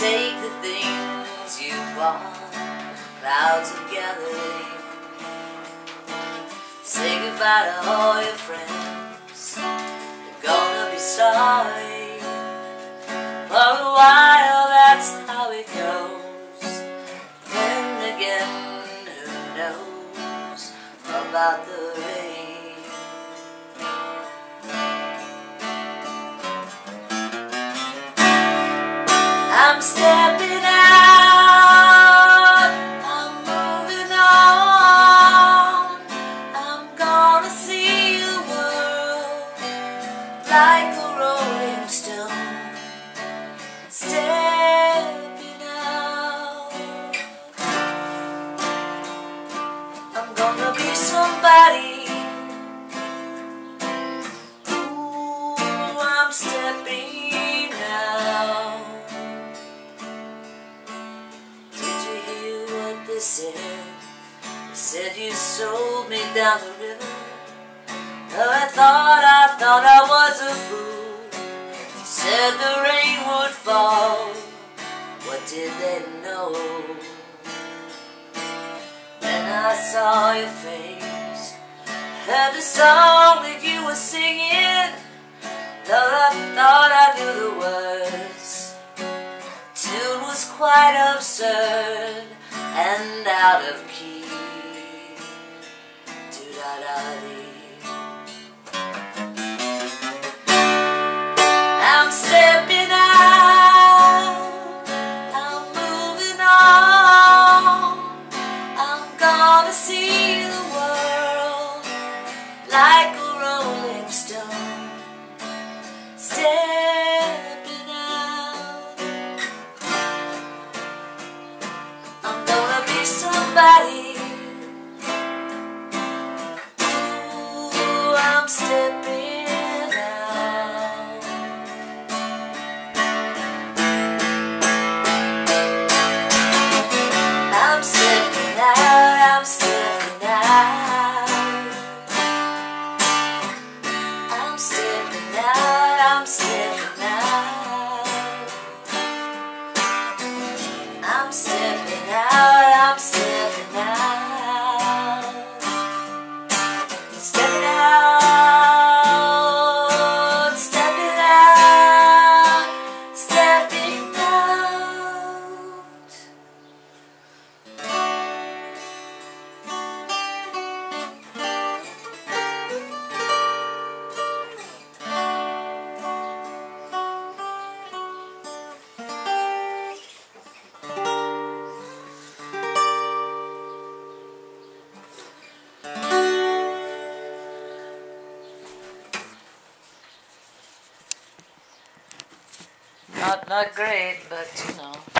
Take the things you want, clouds and gathering. Say goodbye to all your friends. You're gonna be sorry. For a while, that's how it goes. About the rain? I'm stepping out. I'm moving on. I'm gonna see the world like a rolling stone. Stepping Did you hear what they said? They said you sold me down the river. Oh, I thought, I thought I was a fool. They said the rain would fall. What did they know? Then I saw your face. Heard the song that you were singing. Though I thought I knew the words tune was quite absurd and out of key. Do I'm stepping out. I'm stepping out. Not not great, but you know.